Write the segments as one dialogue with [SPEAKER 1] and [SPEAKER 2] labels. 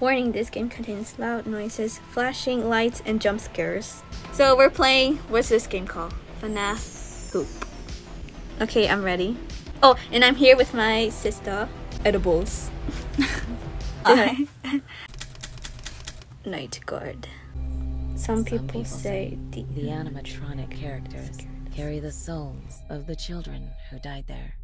[SPEAKER 1] Warning, this game contains loud noises, flashing lights, and jump scares. So we're playing, what's this game called? FNAF Coop. Okay, I'm ready. Oh, and I'm here with my sister, Edibles.
[SPEAKER 2] Hi.
[SPEAKER 1] Night Guard. Some people say the
[SPEAKER 3] the animatronic characters carry the souls of the children who died there.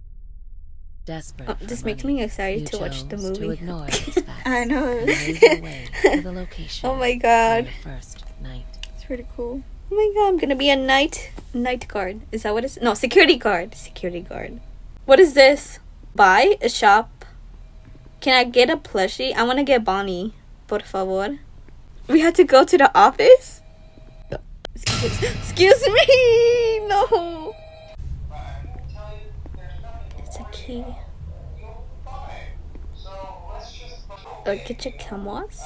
[SPEAKER 3] Desperate.
[SPEAKER 1] Oh, this makes me excited to watch the movie.
[SPEAKER 3] ignore these facts
[SPEAKER 2] I know.
[SPEAKER 3] and made your way to the location.
[SPEAKER 1] Oh my god.
[SPEAKER 3] first night.
[SPEAKER 2] It's pretty cool.
[SPEAKER 1] Oh my god, I'm gonna be a night night guard. Is that what it's no security guard. Security guard. What is this? Buy a shop. Can I get a plushie? I wanna get Bonnie. Por favor. We had to go to the office? Excuse, excuse me! No! It's a key. Uh, get your cameras?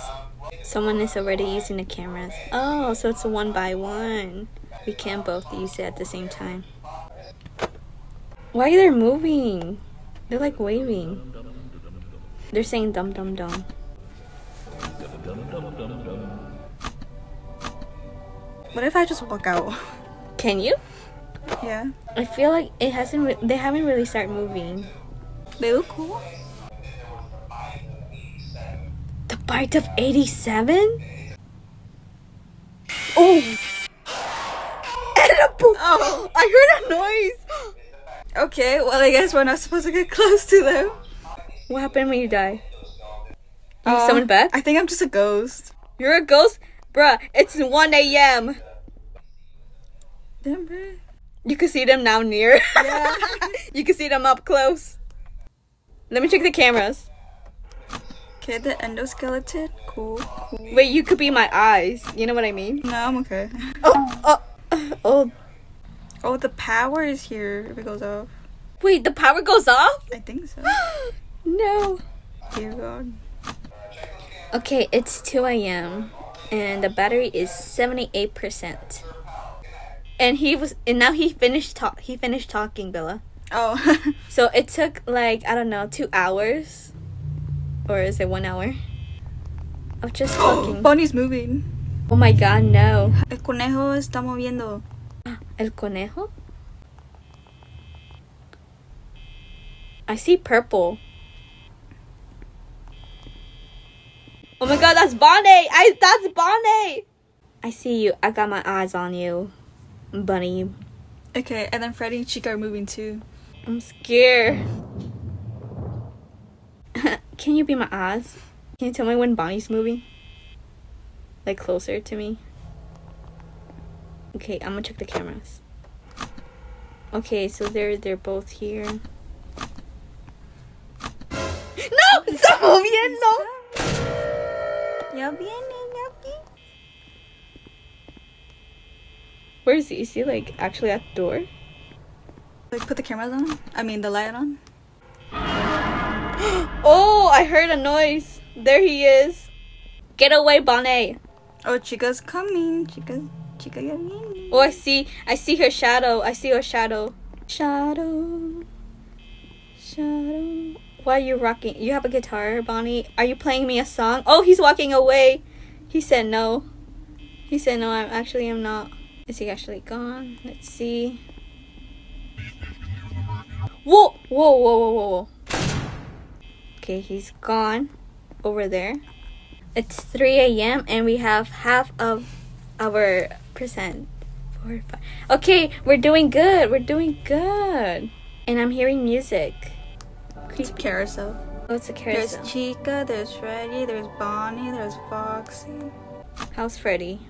[SPEAKER 1] Someone is already using the cameras. Oh, so it's a one by one. We can't both use it at the same time. Why are they moving? They're like waving. They're saying dum dum dum.
[SPEAKER 2] What if I just walk out?
[SPEAKER 1] Can you?
[SPEAKER 2] Yeah.
[SPEAKER 1] I feel like it hasn't. Re- they haven't really started moving.
[SPEAKER 2] They look cool.
[SPEAKER 1] The bite of eighty-seven. Oh. Edible.
[SPEAKER 2] Oh, I heard a noise. Okay, well I guess we're not supposed to get close to them.
[SPEAKER 1] What happened when you die? You
[SPEAKER 2] Um,
[SPEAKER 1] summoned back?
[SPEAKER 2] I think I'm just a ghost.
[SPEAKER 1] You're a ghost, bruh. It's one a.m.
[SPEAKER 2] Damn, bro.
[SPEAKER 1] You can see them now near.
[SPEAKER 2] Yeah.
[SPEAKER 1] you can see them up close. Let me check the cameras.
[SPEAKER 2] Okay, the endoskeleton. Cool. Cool.
[SPEAKER 1] Wait, you could be my eyes. You know what I mean?
[SPEAKER 2] No, I'm okay.
[SPEAKER 1] Oh, oh, oh.
[SPEAKER 2] Oh, the power is here if it goes off.
[SPEAKER 1] Wait, the power goes off?
[SPEAKER 2] I think so.
[SPEAKER 1] no.
[SPEAKER 2] Dear God.
[SPEAKER 1] Okay, it's 2 a.m. and the battery is 78%. And he was and now he finished talk he finished talking, Bella.
[SPEAKER 2] Oh.
[SPEAKER 1] So it took like I don't know, 2 hours or is it 1 hour? Of just talking.
[SPEAKER 2] Bonnie's moving.
[SPEAKER 1] oh my god, no.
[SPEAKER 2] El conejo está moviendo.
[SPEAKER 1] Ah, El conejo? I see purple. Oh my god, that's Bonnie! I that's Bonnie! I see you. I got my eyes on you. Bunny.
[SPEAKER 2] Okay, and then Freddy and Chica are moving too.
[SPEAKER 1] I'm scared. Can you be my eyes? Can you tell me when Bonnie's moving? Like closer to me? Okay, I'm gonna check the cameras. Okay, so they're they're both here. No!
[SPEAKER 2] Ya viene, ya viene.
[SPEAKER 1] Where is he? Is he like actually at the door?
[SPEAKER 2] Like, put the cameras on. I mean, the light on.
[SPEAKER 1] Oh, I heard a noise. There he is. Get away, Bonnie.
[SPEAKER 2] Oh, Chica's coming. Chica, Chica viene.
[SPEAKER 1] Oh, I see. I see her shadow. I see her shadow. Shadow. Shadow. Why are you rocking? You have a guitar, Bonnie. Are you playing me a song? Oh, he's walking away. He said no. He said no. I'm actually I'm not. Is he actually gone? Let's see. Whoa! Whoa! Whoa! Whoa! Whoa! Whoa! Okay, he's gone over there. It's 3 a.m. and we have half of our percent. Four, five. Okay, we're doing good. We're doing good. And I'm hearing music.
[SPEAKER 2] It's a carousel.
[SPEAKER 1] Oh, it's a carousel. There's.
[SPEAKER 2] Chica, there's Freddy, there's Bonnie, there's Foxy.
[SPEAKER 1] How's Freddy?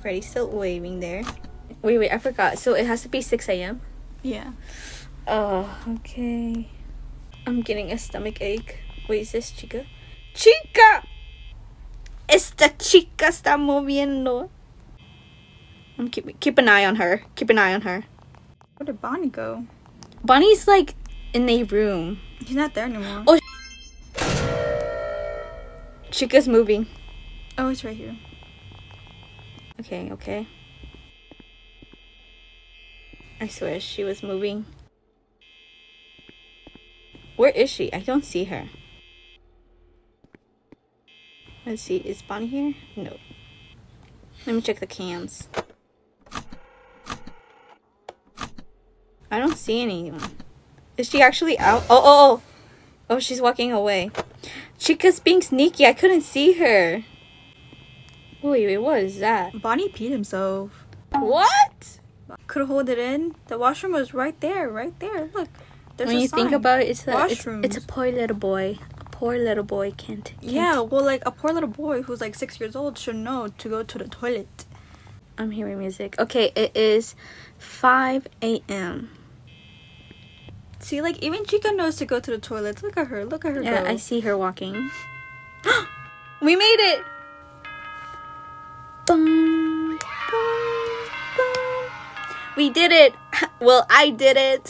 [SPEAKER 1] Freddy's still waving there. Wait, wait, I forgot. So it has to be 6 a.m.
[SPEAKER 2] Yeah.
[SPEAKER 1] Oh, okay. I'm getting a stomach ache. Wait, is this Chica? Chica! Esta chica está moviendo. I'm keep keep an eye on her. Keep an eye on her.
[SPEAKER 2] Where did Bonnie go?
[SPEAKER 1] Bonnie's like in a room.
[SPEAKER 2] He's not there anymore.
[SPEAKER 1] Oh. Chica's moving.
[SPEAKER 2] Oh, it's right here.
[SPEAKER 1] Okay, okay. I swear she was moving. Where is she? I don't see her. Let's see, is Bonnie here? No. Let me check the cams. I don't see anyone. Is she actually out? Oh, oh, oh. Oh, she's walking away. Chica's being sneaky. I couldn't see her. Wait, wait, what is that?
[SPEAKER 2] Bonnie peed himself.
[SPEAKER 1] What?
[SPEAKER 2] Could hold it in. The washroom was right there, right there. Look. There's
[SPEAKER 1] when you think about it, it's a, it's, it's a poor little boy. A poor little boy can't. can't
[SPEAKER 2] Yeah, well, like a poor little boy who's like six years old should know to go to the toilet.
[SPEAKER 1] I'm hearing music. Okay, it is 5 a.m.
[SPEAKER 2] See, like even Chica knows to go to the toilet. Look at her. Look at her
[SPEAKER 1] Yeah,
[SPEAKER 2] go.
[SPEAKER 1] I see her walking. we made it! Boom, boom. We did it! Well, I did it!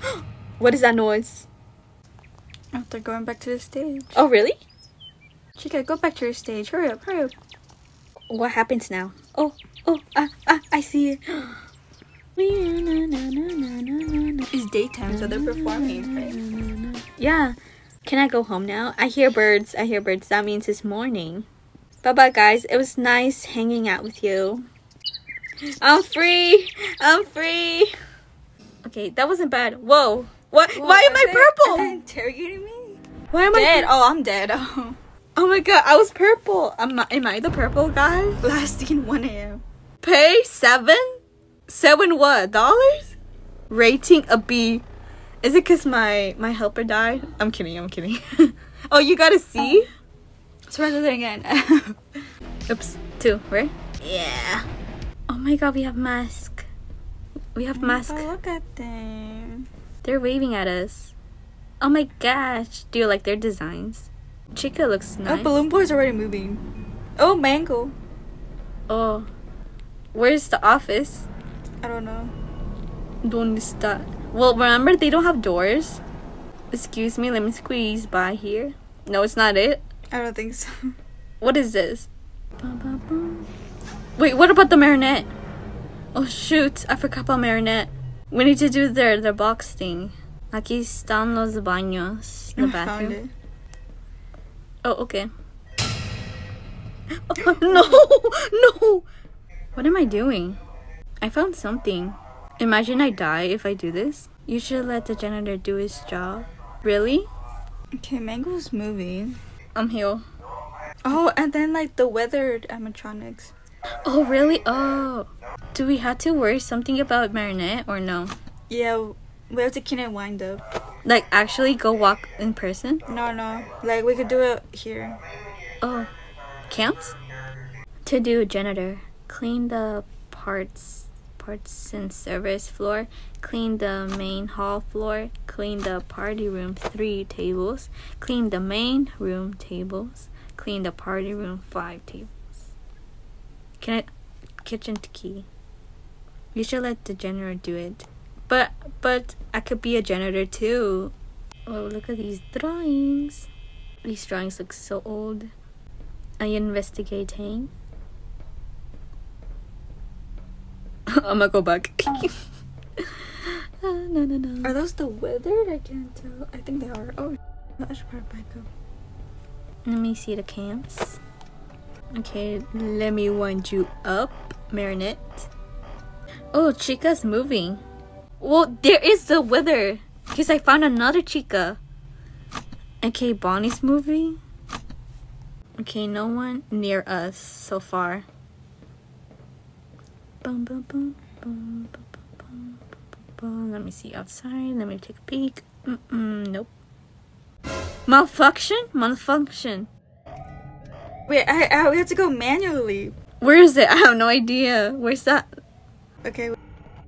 [SPEAKER 1] what is that noise?
[SPEAKER 2] Oh, they're going back to the stage.
[SPEAKER 1] Oh, really?
[SPEAKER 2] Chica, go back to your stage. Hurry up, hurry up.
[SPEAKER 1] What happens now? Oh, oh, ah, ah, I see it.
[SPEAKER 2] It's daytime, so they're performing, right?
[SPEAKER 1] Yeah. Can I go home now? I hear birds. I hear birds. That means it's morning. Bye bye, guys. It was nice hanging out with you. I'm free. I'm free. Okay, that wasn't bad. Whoa. What? Why am I purple?
[SPEAKER 2] interrogating me?
[SPEAKER 1] Why am I
[SPEAKER 2] Dead.
[SPEAKER 1] dead?
[SPEAKER 2] Oh, I'm dead. Oh.
[SPEAKER 1] Oh my god, I was purple. Am I, am I the purple guy?
[SPEAKER 2] Last seen 1 a.m.
[SPEAKER 1] Pay seven? Seven what? Dollars? Rating a B. Is it because my my helper died? I'm kidding. I'm kidding. oh, you got a C?
[SPEAKER 2] So we're doing it again.
[SPEAKER 1] Oops. Two. Right? Yeah. Oh my god, we have mask. We have mask.
[SPEAKER 2] Oh, look at them.
[SPEAKER 1] They're waving at us. Oh my gosh. Do you like their designs? Chica looks nice.
[SPEAKER 2] Oh, Balloon Boy's already moving. Oh, Mangle.
[SPEAKER 1] Oh. Where's the office?
[SPEAKER 2] I don't know.
[SPEAKER 1] Don't está? Well, remember they don't have doors. Excuse me, let me squeeze by here. No, it's not it.
[SPEAKER 2] I don't think so.
[SPEAKER 1] What is this? Bum, bum, bum. Wait, what about the Marionette? Oh shoot, I forgot about Marionette. We need to do their their box thing. Aquí están los baños. The bathroom. Oh, okay. Oh, no, no. What am I doing? I found something. Imagine I die if I do this. You should let the janitor do his job. Really?
[SPEAKER 2] Okay, Mangle's moving.
[SPEAKER 1] I'm here.
[SPEAKER 2] Oh, and then like the withered animatronics.
[SPEAKER 1] Oh, really? Oh. Do we have to worry something about Marionette or no?
[SPEAKER 2] Yeah, we have to keep it wind up.
[SPEAKER 1] Like, actually go walk in person?
[SPEAKER 2] No, no. Like we could do it here.
[SPEAKER 1] Oh. Camps? To do janitor. Clean the parts parts and service floor. Clean the main hall floor. Clean the party room three tables. Clean the main room tables. Clean the party room five tables. Can I kitchen key? You should let the janitor do it. But but I could be a janitor too. Oh look at these drawings. These drawings look so old. Are you investigating? I'm gonna go back. Ah, no, no, no.
[SPEAKER 2] Are those the withered? I can't tell. I think they are. Oh, I should put it back up.
[SPEAKER 1] Let me see the cams. Okay, let me wind you up, Marionette. Oh, Chica's moving. Well, there is the weather. Because I found another Chica. Okay, Bonnie's moving. Okay, no one near us so far. Boom, boom, boom, boom, boom, boom, boom, boom. Let me see outside. Let me take a peek. Mm-mm, nope. Malfunction? Malfunction.
[SPEAKER 2] Wait, I, I we have to go manually.
[SPEAKER 1] Where is it? I have no idea. Where's that?
[SPEAKER 2] Okay,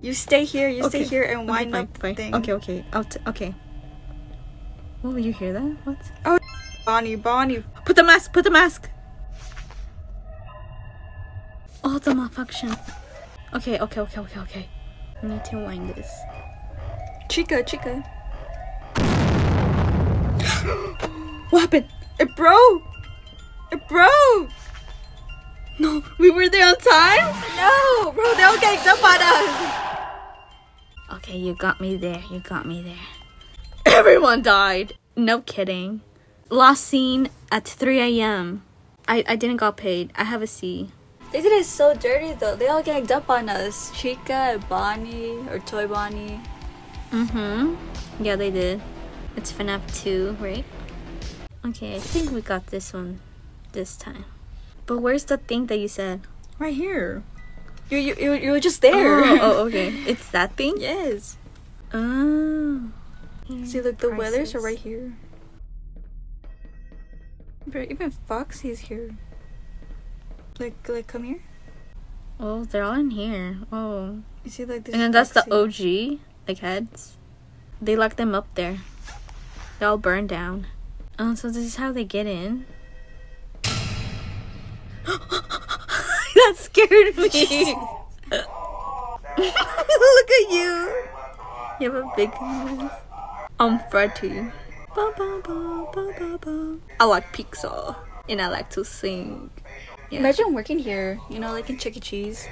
[SPEAKER 2] you stay here. You stay here and
[SPEAKER 1] Okay,
[SPEAKER 2] wind
[SPEAKER 1] fine,
[SPEAKER 2] up the
[SPEAKER 1] fine.
[SPEAKER 2] thing.
[SPEAKER 1] Okay, okay. I'll t- okay. Oh, you hear that? What?
[SPEAKER 2] Oh, Bonnie, Bonnie.
[SPEAKER 1] Put the mask. Put the mask. Oh, the malfunction. Okay, okay, okay, okay, okay. I need to wind this.
[SPEAKER 2] Chica, Chica.
[SPEAKER 1] What happened?
[SPEAKER 2] It broke. It broke.
[SPEAKER 1] No, we were there on time.
[SPEAKER 2] No, bro, they all getting up on us.
[SPEAKER 1] Okay, you got me there. You got me there. Everyone died. No kidding. Last scene at 3 a.m. I, I didn't got paid. I have a C.
[SPEAKER 2] They did it so dirty though. They all ganged up on us. Chica, and Bonnie, or Toy Bonnie.
[SPEAKER 1] Mm-hmm. Yeah, they did. It's FNAF 2, right? Okay, I think we got this one this time. But where's the thing that you said?
[SPEAKER 2] Right here. You you you, you were just there.
[SPEAKER 1] Oh, oh, okay. It's that thing?
[SPEAKER 2] yes.
[SPEAKER 1] Oh.
[SPEAKER 2] See, look, the weathers are right here. Bro, even Foxy's here. Like, like, come here.
[SPEAKER 1] Oh, they're all in here. Oh.
[SPEAKER 2] You see, like this.
[SPEAKER 1] And then that's the OG, like heads. They locked them up there. They're all burned down. Oh, so this is how they get in. that scared me. Look at you. You have a big nose. I'm Freddy. I like pizza and I like to sing. Yeah.
[SPEAKER 2] Imagine working here. You know, like in Chuck E. Cheese.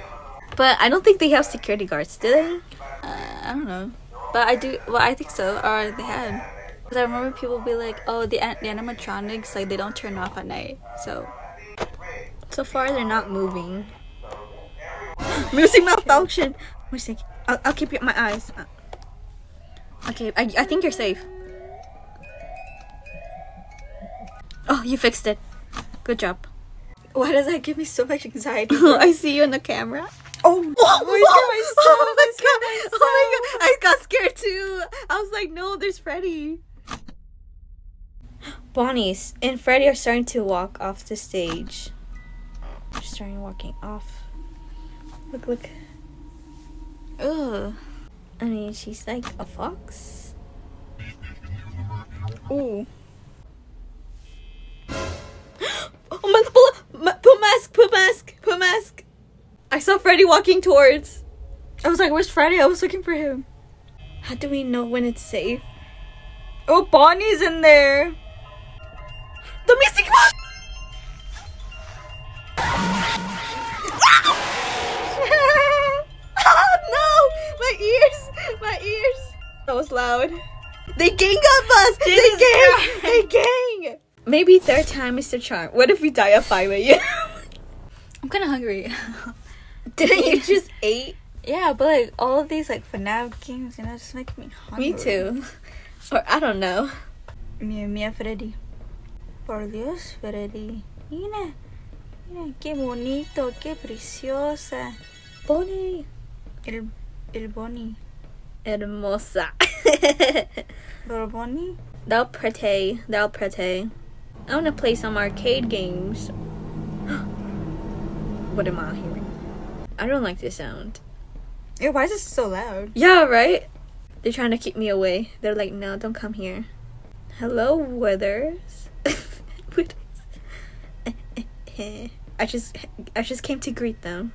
[SPEAKER 1] But I don't think they have security guards, do they?
[SPEAKER 2] Uh, I don't know, but I do. Well, I think so. Or they had. Cause I remember people be like, "Oh, the an- the animatronics like they don't turn off at night." So
[SPEAKER 1] So far, they're not moving. Music malfunction. Wait a sec. I'll, I'll keep my eyes. Uh, Okay, I, I think you're safe. Oh, you fixed it. Good job.
[SPEAKER 2] why does that give me so much anxiety?
[SPEAKER 1] I see you in the camera.
[SPEAKER 2] oh,
[SPEAKER 1] Oh,
[SPEAKER 2] oh,
[SPEAKER 1] my god! Oh my god! I got scared too. I was like, no, there's Freddy. Bonnie's and Freddy are starting to walk off the stage. They're starting walking off. Look, look.
[SPEAKER 2] Ugh.
[SPEAKER 1] I mean, she's like a fox.
[SPEAKER 2] Ooh.
[SPEAKER 1] Oh my, ma- put mask, put mask, put mask. I saw Freddy walking towards.
[SPEAKER 2] I was like, "Where's Freddy?" I was looking for him.
[SPEAKER 1] How do we know when it's safe?
[SPEAKER 2] Oh, Bonnie's in there.
[SPEAKER 1] The box! Oh, that was loud. They gang up us!
[SPEAKER 2] Jesus
[SPEAKER 1] they gang!
[SPEAKER 2] Christ.
[SPEAKER 1] They gang! Maybe third time is the charm. What if we die of five a.m.?
[SPEAKER 2] I'm kind of hungry.
[SPEAKER 1] Didn't you just eat?
[SPEAKER 2] yeah, but like all of these like FNAF games, you know, just make me hungry.
[SPEAKER 1] Me too. Or I don't know.
[SPEAKER 2] Mía, mía, Freddy. Por Dios, Freddy. Mira, qué bonito, qué preciosa.
[SPEAKER 1] Bonnie.
[SPEAKER 2] El, el Bonnie.
[SPEAKER 1] Hermosa.
[SPEAKER 2] Little Bonnie?
[SPEAKER 1] They'll pretty. They'll pretty. I want to play some arcade games. what am I hearing? I don't like this sound.
[SPEAKER 2] Ew, why is this so loud?
[SPEAKER 1] Yeah, right? They're trying to keep me away. They're like, no, don't come here. Hello. Withers. I just, I just came to greet them.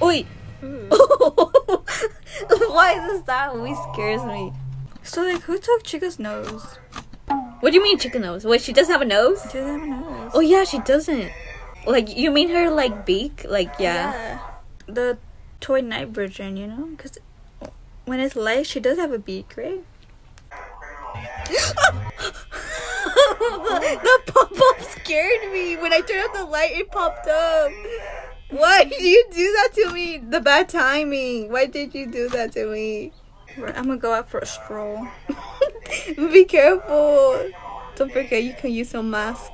[SPEAKER 1] Oi! Why is this that always scares me?
[SPEAKER 2] So, like, who took Chica's nose?
[SPEAKER 1] What do you mean chicken nose? Wait, she doesn't have a nose?
[SPEAKER 2] She doesn't have a nose.
[SPEAKER 1] Oh yeah, she doesn't. Like you mean her like beak? Like yeah.
[SPEAKER 2] The toy night version, you know? Because when it's light, she does have a beak, right?
[SPEAKER 1] the, the pop up scared me. When I turned off the light, it popped up. Why did you do that to me? The bad timing. Why did you do that to me?
[SPEAKER 2] I'm gonna go out for a stroll.
[SPEAKER 1] Be careful. Don't forget you can use a mask.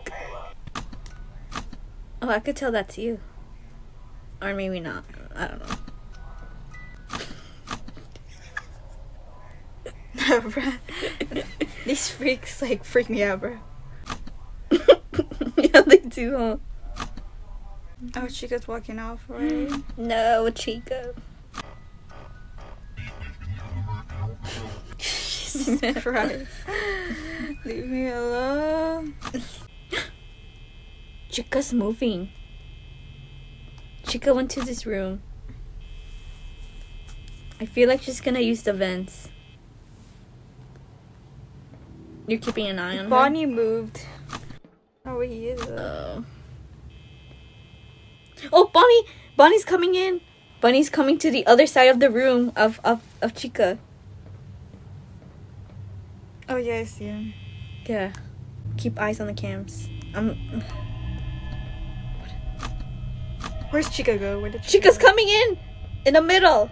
[SPEAKER 1] Oh, I could tell that's you. Or maybe not. I don't know.
[SPEAKER 2] Bruh. These freaks, like, freak me out, bro.
[SPEAKER 1] yeah, they do, huh?
[SPEAKER 2] Oh, Chica's walking off already.
[SPEAKER 1] No, Chico.
[SPEAKER 2] Jesus Christ. Leave me alone.
[SPEAKER 1] Chica's moving. Chica went to this room. I feel like she's gonna use the vents. You're keeping an eye on
[SPEAKER 2] Bonnie moved. Oh, he is. Uh...
[SPEAKER 1] Oh, Bonnie! Bonnie's coming in. Bunny's coming to the other side of the room of of of Chica.
[SPEAKER 2] Oh yeah, I see him.
[SPEAKER 1] Yeah. Keep eyes on the cams. I'm.
[SPEAKER 2] Where's Chica go? Where did Chica
[SPEAKER 1] Chica's go? coming in, in the middle.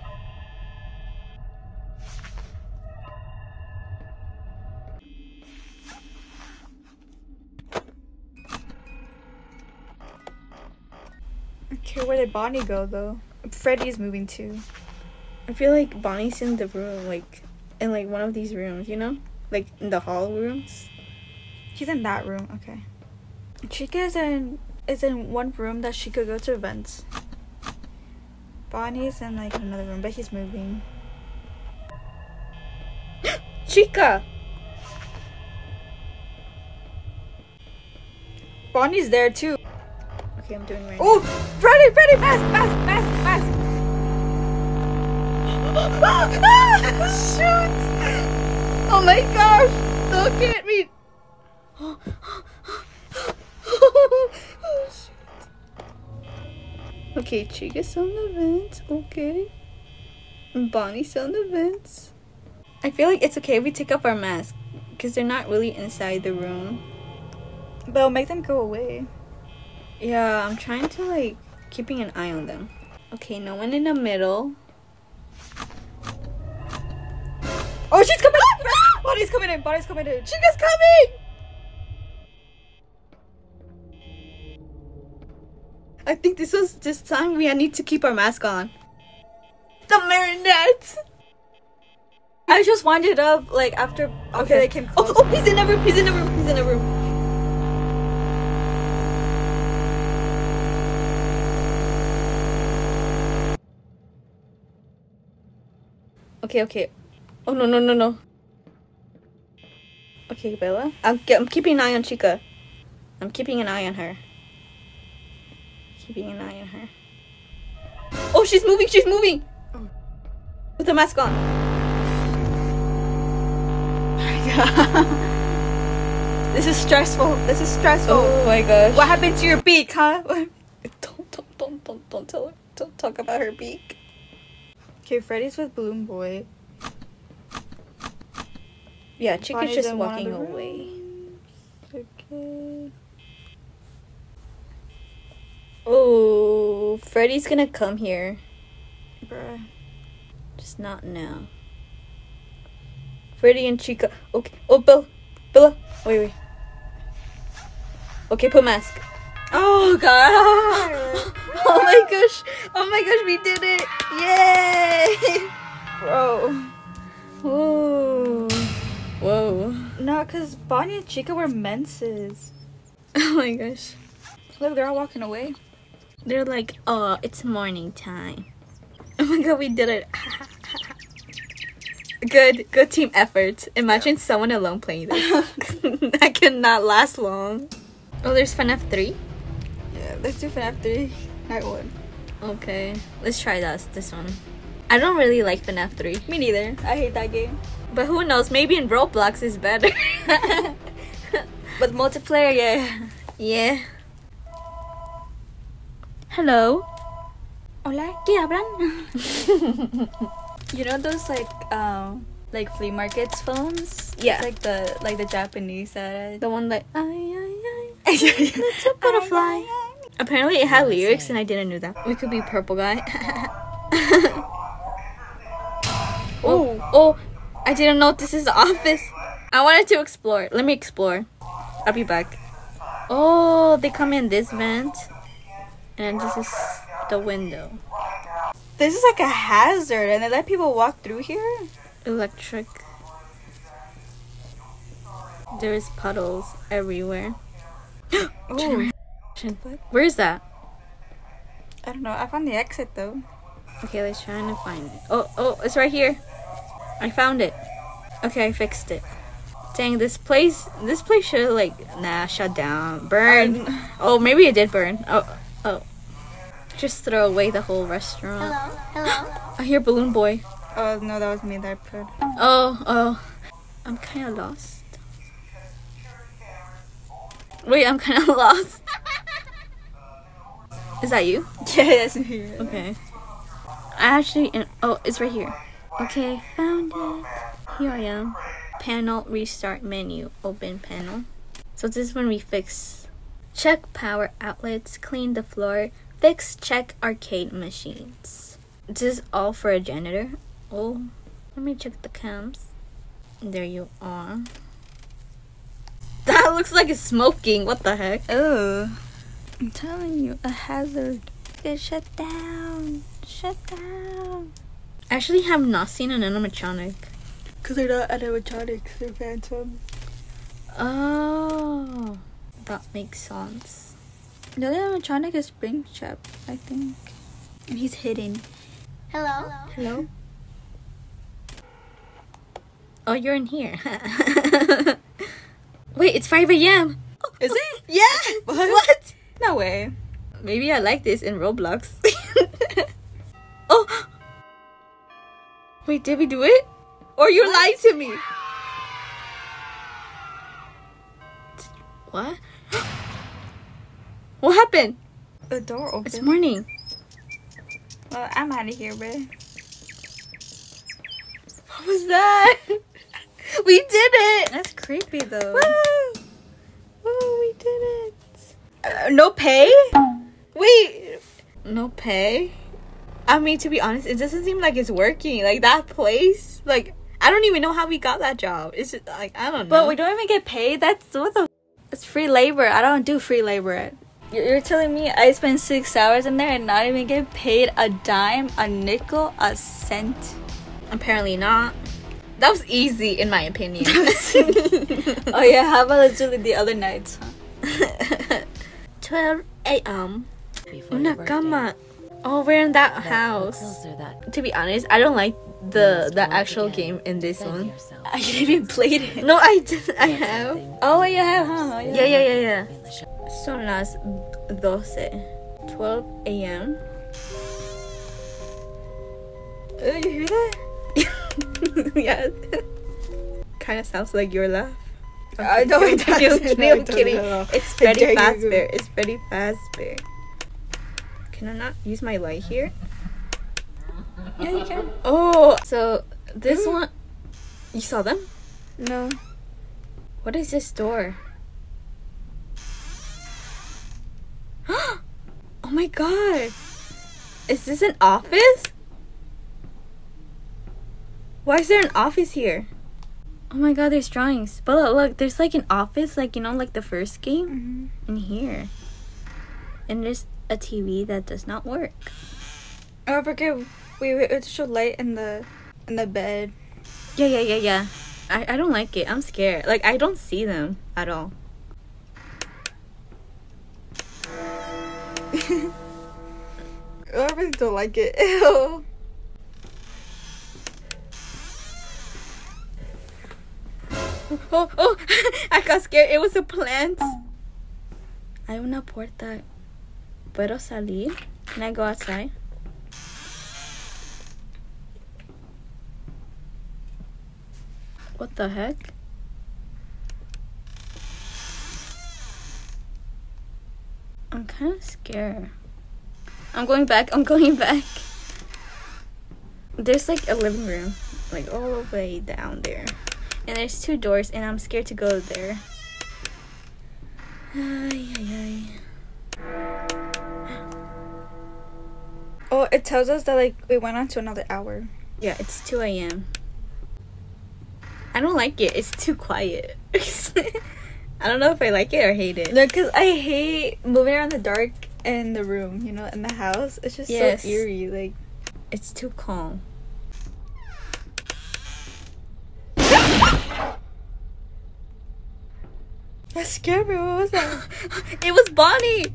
[SPEAKER 2] Where did Bonnie go though? Freddy's moving too.
[SPEAKER 1] I feel like Bonnie's in the room, like, in like one of these rooms, you know? Like in the hall rooms.
[SPEAKER 2] She's in that room. Okay. Chica is in is in one room that she could go to events. Bonnie's in like another room, but he's moving.
[SPEAKER 1] Chica!
[SPEAKER 2] Bonnie's there too.
[SPEAKER 1] Okay, I'm doing right
[SPEAKER 2] Oh, Freddy, Freddy, mask, mask, mask, mask.
[SPEAKER 1] Shoot! Oh my gosh! Don't get me! oh, shoot. Okay, Chica's on the vents. Okay. Bonnie's on the vents. I feel like it's okay if we take off our mask because they're not really inside the room.
[SPEAKER 2] But it'll make them go away.
[SPEAKER 1] Yeah, I'm trying to like keeping an eye on them. Okay, no one in the middle.
[SPEAKER 2] Oh, she's coming! Ah! Body's coming in. Body's coming in.
[SPEAKER 1] Chica's coming! I think this was this time we need to keep our mask on. The marionette!
[SPEAKER 2] I just wind it up like after Okay, they came
[SPEAKER 1] Oh, oh, he's in the room, he's in the room, he's in the room. Okay, okay. Oh no no no no. Okay, Bella. I'm I'm keeping an eye on Chica. I'm keeping an eye on her. Keeping an eye on her. Oh, she's moving. She's moving. With the mask on.
[SPEAKER 2] Oh this is stressful. This is stressful.
[SPEAKER 1] Oh my gosh.
[SPEAKER 2] What happened to your beak, huh?
[SPEAKER 1] Don't don't don't don't don't tell her. Don't talk about her beak.
[SPEAKER 2] Okay, Freddy's with Balloon Boy.
[SPEAKER 1] Yeah, Chica's
[SPEAKER 2] Bonnie's
[SPEAKER 1] just
[SPEAKER 2] in one of
[SPEAKER 1] walking away.
[SPEAKER 2] Okay.
[SPEAKER 1] Oh, Freddy's gonna come here.
[SPEAKER 2] Bruh.
[SPEAKER 1] Just not now. Freddy and Chica. Okay. Oh, Bill. Bella. Wait, wait. Okay, put mask.
[SPEAKER 2] Oh god.
[SPEAKER 1] oh my gosh. Oh my gosh, we did it. Yay.
[SPEAKER 2] Bro.
[SPEAKER 1] Whoa. Whoa.
[SPEAKER 2] No, because Bonnie and Chica were menses.
[SPEAKER 1] Oh my gosh.
[SPEAKER 2] Look, they're all walking away.
[SPEAKER 1] They're like, oh, it's morning time. Oh my god, we did it. good, good team effort. Imagine someone alone playing this. that cannot last long. Oh, there's FNAF 3?
[SPEAKER 2] Let's do FNAF 3. Night 1.
[SPEAKER 1] Okay, let's try this, this one. I don't really like FNAF 3.
[SPEAKER 2] Me neither. I hate that game.
[SPEAKER 1] But who knows, maybe in Roblox is better.
[SPEAKER 2] But multiplayer, yeah.
[SPEAKER 1] yeah. Hello?
[SPEAKER 2] Hola, ¿qué hablan? you know those like um like flea markets phones?
[SPEAKER 1] Yeah.
[SPEAKER 2] It's like the like the Japanese uh,
[SPEAKER 1] The one that. Ay, ay, ay.
[SPEAKER 2] It's
[SPEAKER 1] It's a butterfly. Apparently it had lyrics and I didn't know that. We could be purple guy. Oh, oh, oh, I didn't know this is the office. I wanted to explore. Let me explore. I'll be back. Oh, they come in this vent. And this is the window.
[SPEAKER 2] This is like a hazard, and they let people walk through here.
[SPEAKER 1] Electric. There's puddles everywhere.
[SPEAKER 2] Oh,
[SPEAKER 1] Where is that?
[SPEAKER 2] I don't know. I found the exit though.
[SPEAKER 1] Okay, let's try to find it. Oh, oh, it's right here. I found it. Okay, I fixed it. Dang, this place, this place should like, nah, shut down, burn. oh, maybe it did burn. Oh, oh. Just throw away the whole restaurant.
[SPEAKER 3] Hello, hello?
[SPEAKER 1] I hear Balloon Boy.
[SPEAKER 2] Oh no, that was me that put.
[SPEAKER 1] Oh, oh. I'm kind of lost. Wait, I'm kind of lost. Is that you?
[SPEAKER 2] Yeah, that's me.
[SPEAKER 1] Okay. I actually, oh, it's right here. Okay, found it. Here I am. Panel, restart menu, open panel. So this is when we fix. Check power outlets, clean the floor, Fix check arcade machines. This is all for a janitor. Oh, let me check the cams. There you are. That looks like it's smoking. What the heck?
[SPEAKER 2] Oh, I'm telling you, a hazard. Get shut down. Shut down.
[SPEAKER 1] I actually have not seen an animatronic.
[SPEAKER 2] Cause they're not animatronics, they're phantoms.
[SPEAKER 1] Oh, that makes sense.
[SPEAKER 2] The other animatronic is Springtrap, I think. And he's hidden.
[SPEAKER 1] Hello. Hello. Oh, you're in here. Wait, it's 5 a.m.
[SPEAKER 2] Is it?
[SPEAKER 1] Yeah.
[SPEAKER 2] What? No way.
[SPEAKER 1] Maybe I like this in Roblox. oh. Wait, did we do it? Or you lied to me? What? what happened?
[SPEAKER 2] The door opened.
[SPEAKER 1] It's morning.
[SPEAKER 2] Well, I'm out of here, bruh.
[SPEAKER 1] What was that? we did it!
[SPEAKER 2] That's creepy though.
[SPEAKER 1] Woo! Woo, we did it.
[SPEAKER 2] Uh, no pay?
[SPEAKER 1] Wait, no pay? I mean, to be honest, it doesn't seem like it's working. Like that place, like I don't even know how we got that job. It's just like I don't know.
[SPEAKER 2] But we don't even get paid. That's what the. It's free labor. I don't do free labor. You're, you're telling me I spend six hours in there and not even get paid a dime, a nickel, a cent.
[SPEAKER 1] apparently not. That was easy, in my opinion.
[SPEAKER 2] oh yeah, how about literally the other nights? Huh?
[SPEAKER 1] 12 a.m.
[SPEAKER 3] Before
[SPEAKER 1] Una
[SPEAKER 3] your birthday.
[SPEAKER 1] cama. Oh, we're in that
[SPEAKER 3] But
[SPEAKER 1] house.
[SPEAKER 3] that
[SPEAKER 1] To be honest, I don't like the the actual
[SPEAKER 3] together,
[SPEAKER 1] game in this one.
[SPEAKER 3] yourself.
[SPEAKER 2] I didn't even played it.
[SPEAKER 1] No, I didn't. I
[SPEAKER 3] Have.
[SPEAKER 2] Oh, you have, huh?
[SPEAKER 1] Yeah, yeah, yeah, yeah.
[SPEAKER 3] in the shop.
[SPEAKER 1] Son las 12. 12 a.m.
[SPEAKER 2] Oh, you hear that?
[SPEAKER 1] yeah. kind of sounds like your laugh.
[SPEAKER 2] I know
[SPEAKER 1] I'm
[SPEAKER 2] it doesn't. No,
[SPEAKER 1] I'm kidding. It's
[SPEAKER 2] dare you.
[SPEAKER 1] Fazbear. It's Freddy Fazbear. Can I not use my light here?
[SPEAKER 2] Yeah, you can.
[SPEAKER 1] Oh, so this mm-hmm. one, you saw them?
[SPEAKER 2] No.
[SPEAKER 1] What is this door? oh my god! Is this an office? Why is there an office here? Oh my god, there's drawings. But look, look, there's like an office, like you know, like the first game
[SPEAKER 2] Mm-hmm.
[SPEAKER 1] in here. And there's a TV that does not work.
[SPEAKER 2] Oh, I forget. We we had to show light in the in the bed.
[SPEAKER 1] Yeah, yeah, yeah, yeah. I, I don't like it. I'm scared. Like I don't see them at all.
[SPEAKER 2] Oh, I really don't like it. Ew.
[SPEAKER 1] Oh, oh, I got scared. It was a plant. Hay una puerta. ¿Puedo salir? Can I go outside? What the heck? I'm kind of scared. I'm going back. I'm going back. There's like a living room, like all the way down there. And there's two doors, and I'm scared to go there. Ay, ay, ay.
[SPEAKER 2] Oh, it tells us that like we went on to another hour.
[SPEAKER 1] Yeah, it's 2 a.m. I don't like it. It's too quiet. I don't know if I like it or hate it.
[SPEAKER 2] No, cause I hate moving around the dark in the room. You know, in the house. It's just
[SPEAKER 1] Yes.
[SPEAKER 2] so eerie. Like
[SPEAKER 1] It's too calm.
[SPEAKER 2] That scared me. What was that?
[SPEAKER 1] it was Bonnie.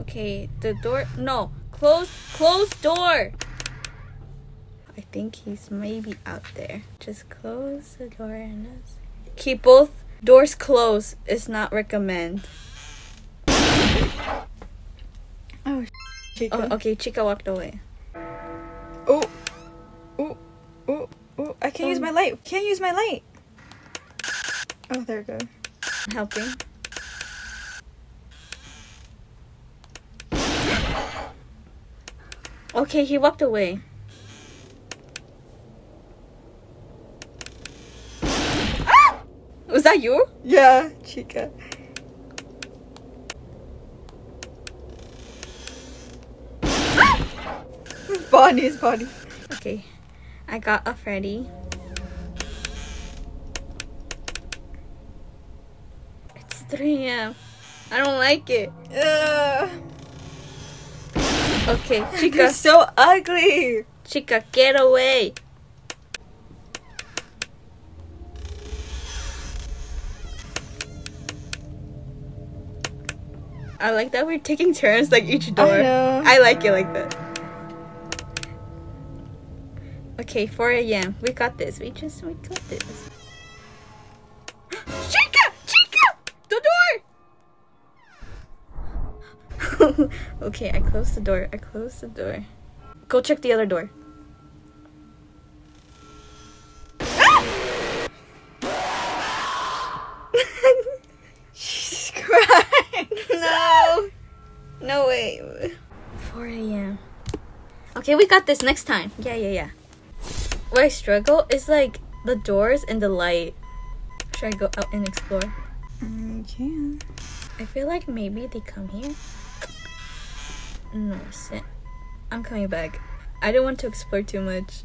[SPEAKER 1] Okay, the door. No, close, close door. I think he's maybe out there. Just close the door and let's keep both doors closed. Is not recommend.
[SPEAKER 2] oh, Chica.
[SPEAKER 1] Oh, okay. Chica walked away.
[SPEAKER 2] Oh, oh, oh, oh! I can't use um, my light. Can't use my light. Oh, there we go.
[SPEAKER 1] I'm helping. Okay, he walked away. Ah! Was that you?
[SPEAKER 2] Yeah, Chica. Ah! Bonnie's body.
[SPEAKER 1] Okay, I got a Freddy. 3 a.m. I don't like it.
[SPEAKER 2] Ugh.
[SPEAKER 1] Okay, Chica.
[SPEAKER 2] so ugly.
[SPEAKER 1] Chica, get away. I like that we're taking turns like each door.
[SPEAKER 2] know.
[SPEAKER 1] I like it like that. Okay, 4 a.m. We got this. We just we got this. Okay, I closed the door. I closed the door. Go check the other door.
[SPEAKER 2] Jesus Christ.
[SPEAKER 1] no! No way. 4 a.m. Okay, we got this next time. Yeah, yeah, yeah. What I struggle is like the doors and the light. Should I go out and explore?
[SPEAKER 2] Mm, I can.
[SPEAKER 1] I feel like maybe they come here. No, sit. I'm coming back. I don't want to explore too much.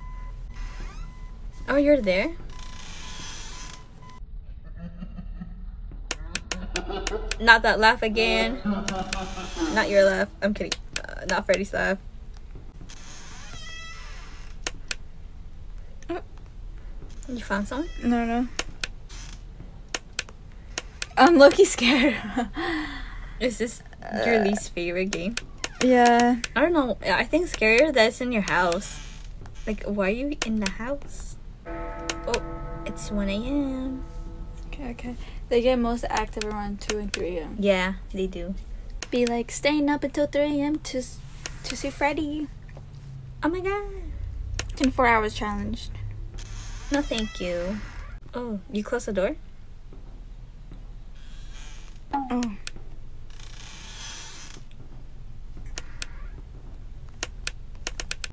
[SPEAKER 1] Oh, you're there? Not that laugh again. Not your laugh. I'm kidding. Uh, not Freddy's laugh. You found someone?
[SPEAKER 2] No, no. I'm lucky scared.
[SPEAKER 1] Is this your least favorite game?
[SPEAKER 2] Yeah.
[SPEAKER 1] I don't know. I think scarier that it's in your house. Like, why are you in the house? Oh, it's 1 a.m.
[SPEAKER 2] Okay, okay. They get most active around 2 and 3 a.m.
[SPEAKER 1] Yeah, they do.
[SPEAKER 2] Be like staying up until 3 a.m. to to see Freddy.
[SPEAKER 1] Oh my god.
[SPEAKER 2] 24 hours challenge.
[SPEAKER 1] No, thank you. Oh, you close the door?
[SPEAKER 2] Oh.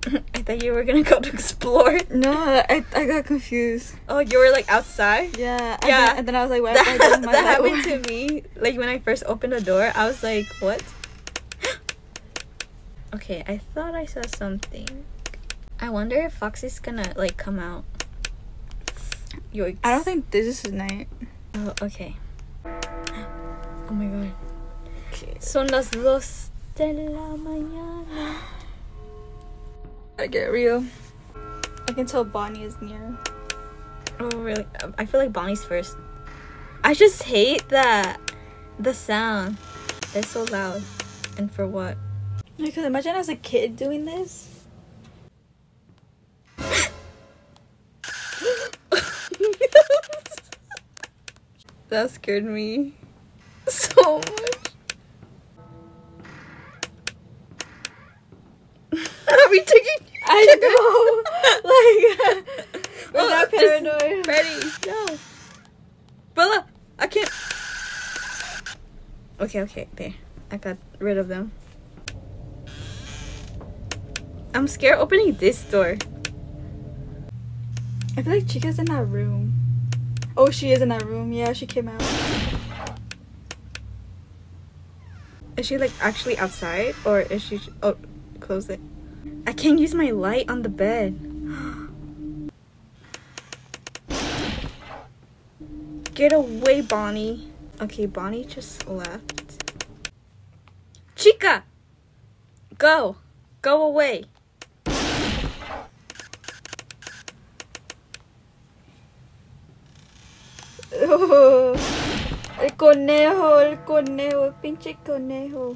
[SPEAKER 1] I thought you were gonna go to explore.
[SPEAKER 2] No, I, I got confused.
[SPEAKER 1] Oh, you were like outside?
[SPEAKER 2] Yeah. And
[SPEAKER 1] Yeah.
[SPEAKER 2] Then, and then I was like, why am I
[SPEAKER 1] That, that happened to me. Like, when I first opened the door, I was like, what? okay, I thought I saw something. I wonder if Foxy's gonna, like, come out. Yoicks.
[SPEAKER 2] I don't think this is his night.
[SPEAKER 1] Oh, okay. Oh my god.
[SPEAKER 2] Okay.
[SPEAKER 1] Son las dos de la mañana.
[SPEAKER 2] Gotta get real. I can tell Bonnie is near.
[SPEAKER 1] Oh, really? I feel like Bonnie's first. I just hate that. The sound. It's so loud. And for what?
[SPEAKER 2] Because imagine as a kid doing this.
[SPEAKER 1] that scared me so much. Are we taking?
[SPEAKER 2] I know. like, we're
[SPEAKER 1] Oh,
[SPEAKER 2] not
[SPEAKER 1] just-
[SPEAKER 2] paranoid.
[SPEAKER 1] Freddy, no. Bella, I can't. Okay, okay, there. I got rid of them. I'm scared opening this door.
[SPEAKER 2] I feel like Chica's in that room. Oh, she is in that room. Yeah, she came out.
[SPEAKER 1] Is she like actually outside or is she? Oh, close it. I can't use my light on the bed. Get away, Bonnie. Okay, Bonnie just left. Chica! Go! Go away!
[SPEAKER 2] Oh, el conejo, el conejo, el pinche conejo.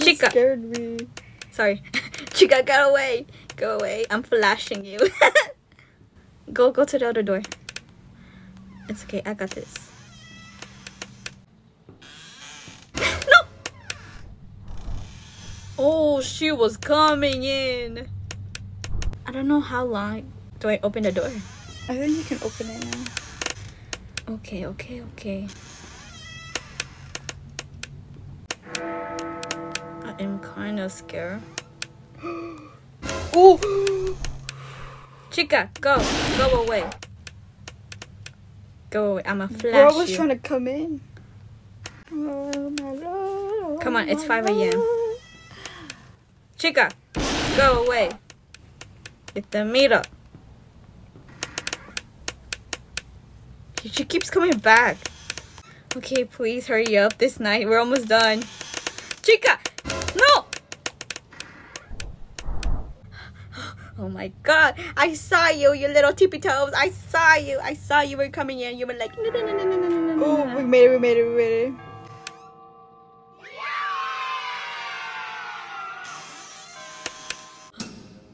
[SPEAKER 2] She
[SPEAKER 1] Chica.
[SPEAKER 2] scared me.
[SPEAKER 1] Sorry. Chica, get away! Go away. I'm flashing you. go, go to the other door. It's okay, I got this. no! Oh, she was coming in. I don't know how long do I open the door.
[SPEAKER 2] I think you can open it now.
[SPEAKER 1] Okay, okay, okay. I am kind of scared.
[SPEAKER 2] Oh,
[SPEAKER 1] Chica, go, go away. Go away. I'm a flash
[SPEAKER 2] girl was
[SPEAKER 1] you.
[SPEAKER 2] trying to come in. Oh my lord.
[SPEAKER 1] Oh come on, it's
[SPEAKER 2] oh
[SPEAKER 1] 5 a.m.. Chica, go away. Get the meat up. She keeps coming back. Okay, please hurry up this night. We're almost done. Chica! No! Oh my god, I saw you, you little tippy toes. I saw you. I saw you were coming in. You were like, no, no, no, no, no, no, no.
[SPEAKER 2] Oh, we made it, we made it, we made it.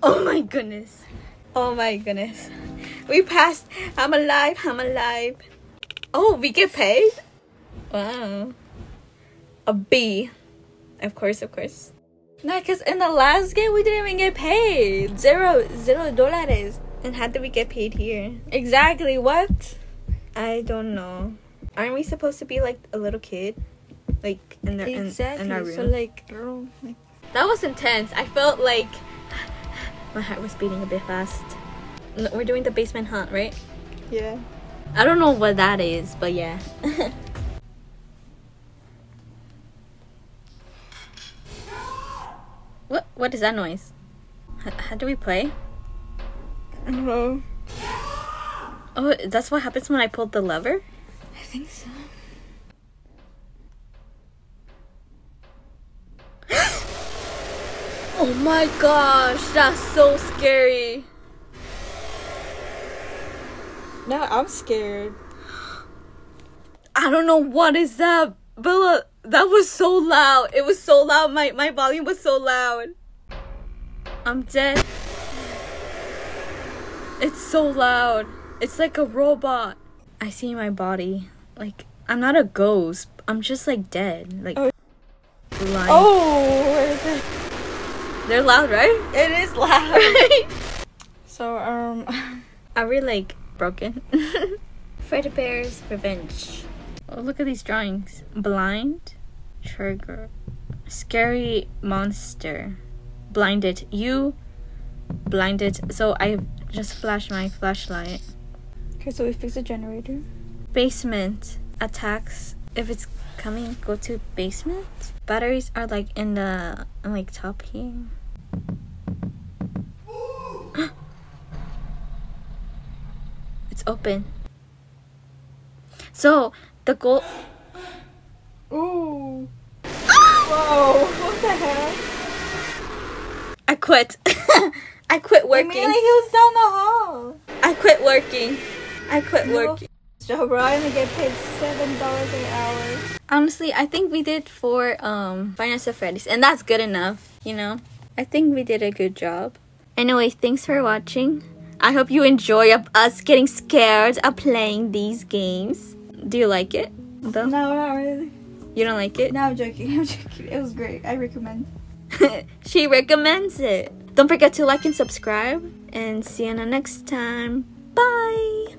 [SPEAKER 1] Oh my goodness. Oh my goodness. We passed. I'm alive. I'm alive. Oh, we get paid? Wow. A B. Of course, of course.
[SPEAKER 2] No, because in the last game we didn't even get paid. Zero, zero dólares.
[SPEAKER 1] And how did we get paid here?
[SPEAKER 2] Exactly, what?
[SPEAKER 1] I don't know. Aren't we supposed to be like a little kid? Like in, the, in-
[SPEAKER 2] exactly.
[SPEAKER 1] in, our room?
[SPEAKER 2] So, like, like,
[SPEAKER 1] that was intense. I felt like my heart was beating a bit fast. We're doing the basement hunt, right?
[SPEAKER 2] yeah.
[SPEAKER 1] I don't know what that is, but yeah. what what is that noise? H- how do we play?
[SPEAKER 2] I don't know.
[SPEAKER 1] Oh, that's what happens when I pulled the lever?
[SPEAKER 2] I think so.
[SPEAKER 1] Oh my gosh, that's so scary.
[SPEAKER 2] Now I'm scared.
[SPEAKER 1] I don't know what is that. Bella, that was so loud. It was so loud. My my volume was so loud. I'm dead. It's so loud. It's like a robot. I see my body. Like I'm not a ghost. I'm just like dead. Like
[SPEAKER 2] Oh.
[SPEAKER 1] blind.
[SPEAKER 2] Oh, where is it?
[SPEAKER 1] They're loud, right?
[SPEAKER 2] It is loud. so, um,
[SPEAKER 1] Are we like broken? Fred Bear's Revenge. Oh, look at these drawings. Blind, trigger, scary monster, blinded. You blinded. So I just flashed my flashlight.
[SPEAKER 2] okay, so we fixed the generator.
[SPEAKER 1] Basement attacks. If it's coming, go to basement. Batteries are like in the like top here. it's open. So the goal.
[SPEAKER 2] Ooh. Whoa, what the heck?
[SPEAKER 1] I quit. I quit working.
[SPEAKER 2] mean, like, he was down the hall.
[SPEAKER 1] I quit working. I quit
[SPEAKER 2] No.
[SPEAKER 1] working.
[SPEAKER 2] So, bro, I only get paid $7 an hour.
[SPEAKER 1] Honestly, I think we did for um Five Nights at Freddy's, and that's good enough. You know, I think we did a good job. Anyway, thanks for watching. I hope you enjoy us getting scared of playing these games. Do you like it? Though
[SPEAKER 2] No, not really.
[SPEAKER 1] you don't like it.
[SPEAKER 2] No, I'm joking. I'm joking. It was great. I recommend.
[SPEAKER 1] she recommends it. Don't forget to like and subscribe, and see you on the next time. Bye.